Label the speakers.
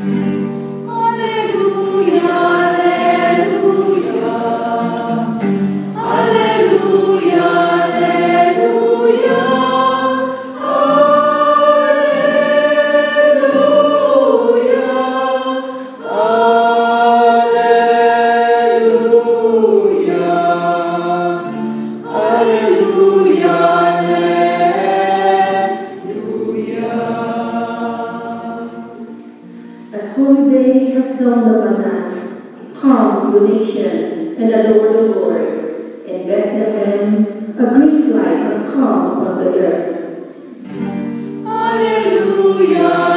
Speaker 1: A holy day has dawned upon us. Come, you nation, and adore the Lord. In Bethlehem, a great light has come upon the earth.
Speaker 2: Alleluia,